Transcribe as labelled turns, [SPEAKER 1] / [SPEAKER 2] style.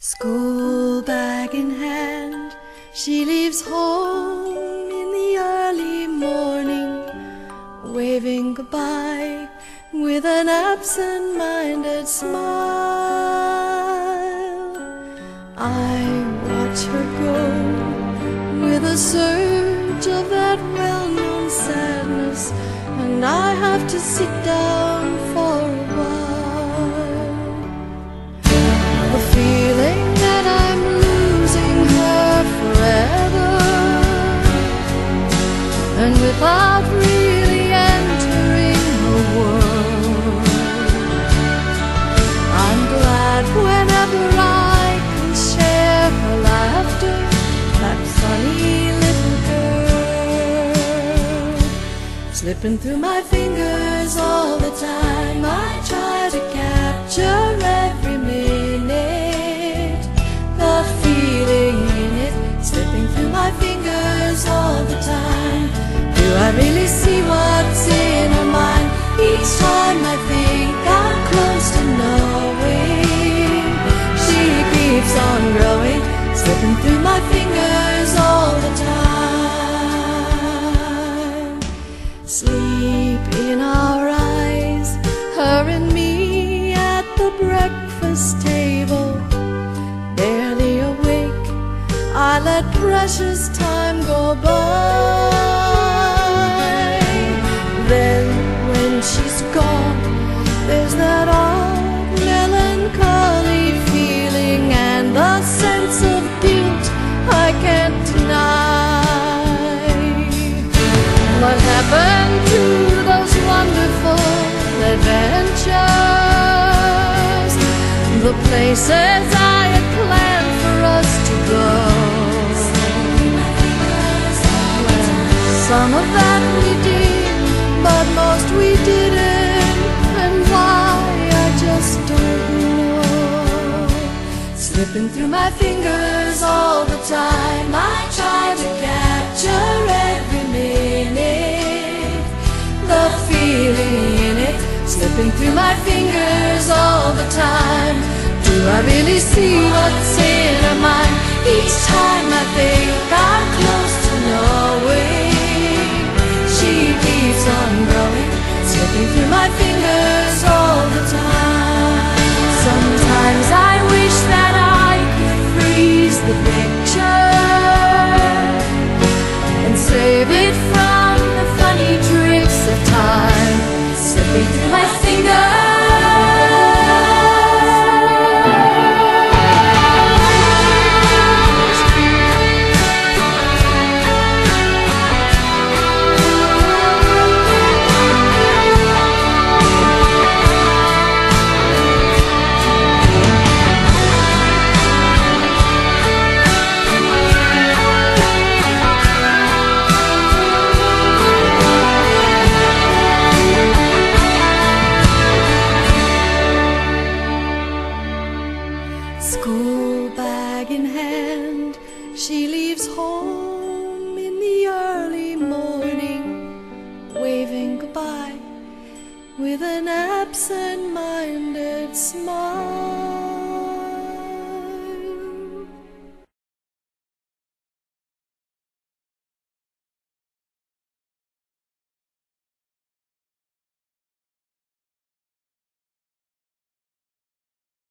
[SPEAKER 1] School bag in hand, she leaves home in the early morning, waving goodbye with an absent minded smile. I watch her go with a surge of that well known sadness, and I have to sit down without really entering her world. I'm glad whenever I can share her laughter, that funny little girl. Slipping through my fingers all the time, I I really see what's in her mind? Each time I think I'm close to knowing, she keeps on growing, slipping through my fingers all the time. Sleep in our eyes, her and me at the breakfast table. Barely awake, I let precious time go by. She's gone, there's that odd melancholy feeling and the sense of guilt I can't deny. What happened to those wonderful adventures? The places I had planned for us to go. Some of that we Slipping through my fingers all the time, I try to capture every minute. The feeling in it, slipping through my fingers all the time. Do I really see what's in her mind? Each time I think slipping through my fingers all the time. Sometimes I wish that I could freeze the picture and save it School bag in hand, she leaves home in the early morning, waving goodbye with an absent minded smile.